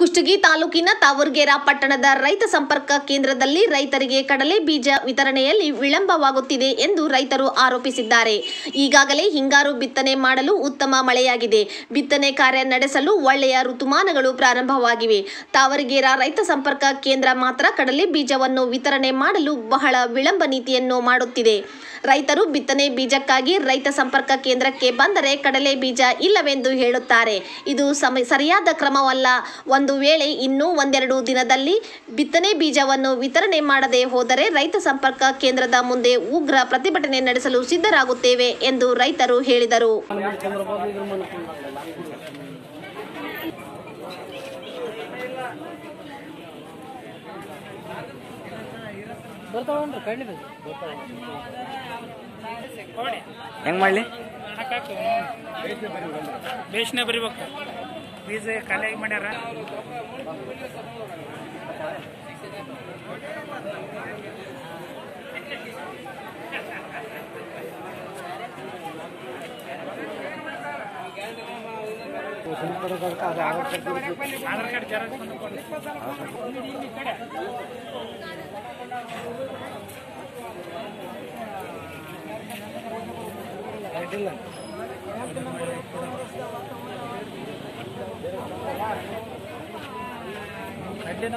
ಕುಷ್ಟಗಿ ತಾಲೂಕಿನ ತಾವರ್ಗೇರಾ ಪಟ್ಟಣದ ರೈತ ಸಂಪರ್ಕ ಕೇಂದ್ರದಲ್ಲಿ ರೈತರಿಗೆ ಕಡಲೆ ಬೀಜ ವಿತರಣೆಯಲ್ಲಿ ವಿಳಂಬವಾಗುತ್ತಿದೆ ಎಂದು ರೈತರು ಆರೋಪಿಸಿದ್ದಾರೆ. ಈಗಾಗಲೇ ಹಿಂಗಾರು ಬಿತ್ತನೆ ಮಾಡಲು ಉತ್ತಮ ಮಳೆಯಾಗಿದೆ. ಬಿತ್ತನೆ ಕಾರ್ಯ ನಡೆಸಲು ಒಳ್ಳೆಯ ಋತುಮಾನಗಳು ಪ್ರಾರಂಭವಾಗಿವೆ. ತಾವರಗೇರ ರೈತ ಸಂಪರ್ಕ ಕೇಂದ್ರ ಮಾತ್ರ ಕಡಲೆ ಬೀಜವನ್ನು ವಿತರಣೆ ಮಾಡಲು ಬಹಳ ವಿಳಂಬ ನೀತಿಯನ್ನು ಮಾಡುತ್ತಿದೆ. ರೈತರು ಬಿತ್ತನೆ ಬೀಜಕ್ಕಾಗಿ ರೈತ ಸಂಪರ್ಕ ಕೇಂದ್ರಕ್ಕೆ ಬಂದರೆ ಕಡಲೆ ಬೀಜ ಇಲ್ಲವೆಂದು ಹೇಳುತ್ತಾರೆ. ಇದು ಸಮ, ಸರಿಯಾದ ಕ್ರಮವಲ್ಲ. ಒಂದು ವೇಳೆ ಇನ್ನೂ ಒಂದೆರಡು ದಿನದಲ್ಲಿ ಬಿತ್ತನೆ ಬೀಜವನ್ನು ವಿತರಣೆ ಮಾಡದೆ ಹೋದರೆ ರೈತ ಸಂಪರ್ಕ ಕೇಂದ್ರದ ಮುಂದೆ ಉಗ್ರ ಪ್ರತಿಭಟನೆ ನಡೆಸಲು ಸಿದ್ಧರಾಗುತ್ತೇವೆ ಎಂದು ರೈತರು ಹೇಳಿದರು. ಖಂಡಿತ. ಹೆಂಗ್ ಮಾಡ್ಲಿ? ಬೇಷನೇ ಬರಿಬೇಕು. ಬೀಜ ಖಾಲಿಯಾಗಿ ಮಾಡ್ಯಾರ? ಆಧಾರ್ ಕಾರ್ಡ್ ಜೆರಾಕ್ಸ್ ಕಡೆ. ಅಡ್ಡಿನ